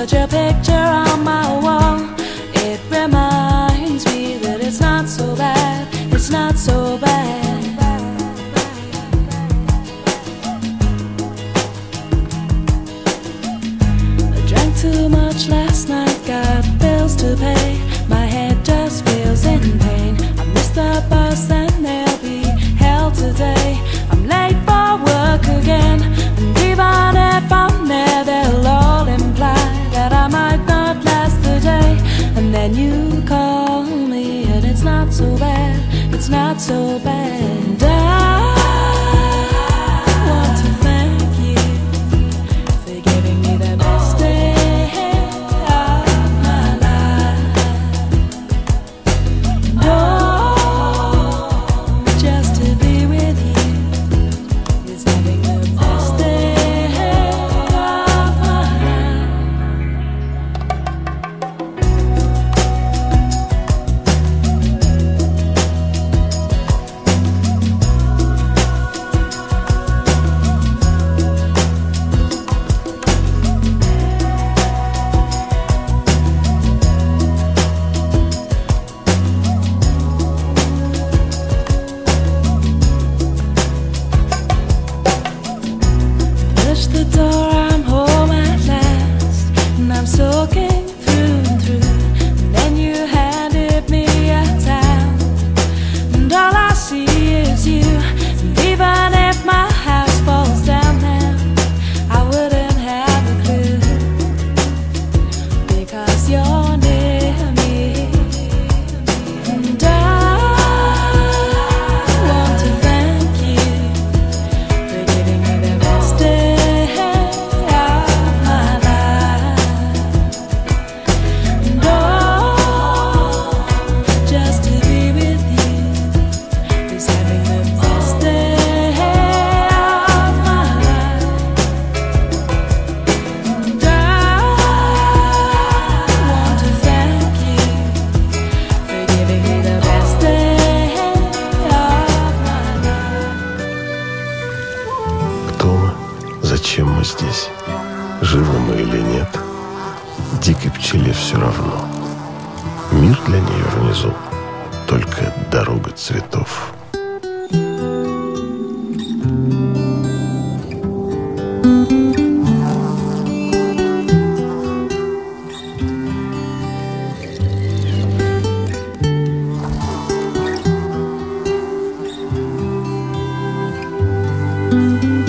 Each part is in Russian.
But your picture on my wall, it reminds me that it's not so bad, it's not so bad. I drank too much last night, got bills to pay. My head just feels in pain. I missed the bus and 走吧。Зачем мы здесь? Живы мы или нет? Дикой пчеле все равно. Мир для нее внизу только дорога цветов. Летели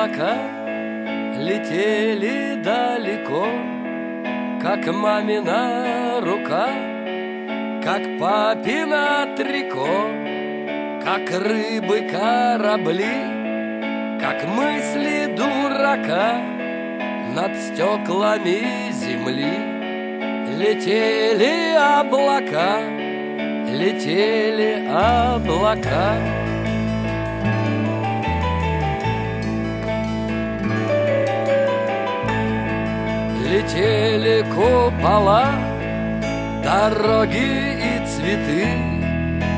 облака, летели далеко, Как мамина рука, как папина трико, Как рыбы корабли, как мысли дурака, над стеклами земли. Летели облака, летели облака Летели купола, дороги и цветы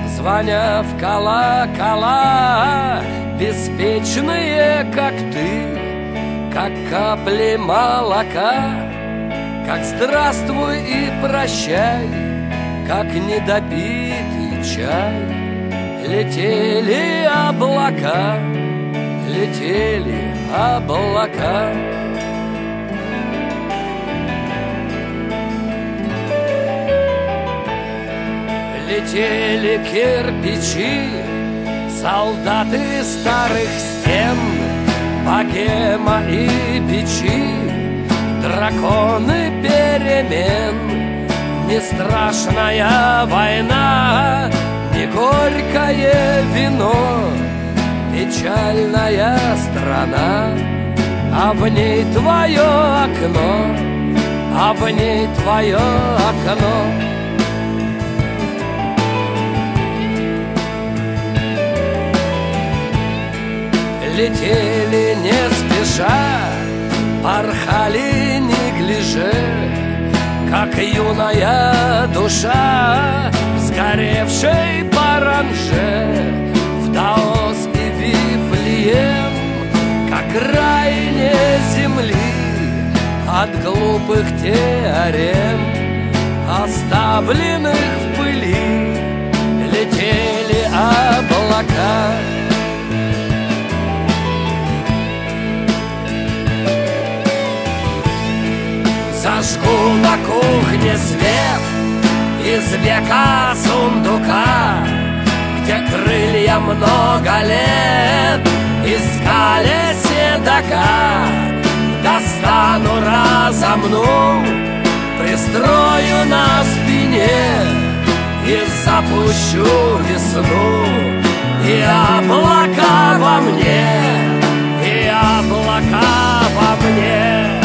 Звоня в колокола, беспечные, как ты Как капли молока, как здравствуй и прощай Как недопитый чай. Летели облака, летели облака летели кирпичи, солдаты старых стен, богема и печи, драконы перемен. Не страшная война, не горькое вино, печальная страна, а в ней твое окно, а в ней твое окно. Летели не спеша, порхали неглиже, как юная душа, сгоревшей паранже в Даос и Вифлеем, как крайне земли от глупых теорем, оставленных в пыли, летели облака. зажгу на кухне свет Из века сундука Где крылья много лет Искали седока. Достану, разомну Пристрою на спине И запущу весну. И облака во мне И облака во мне.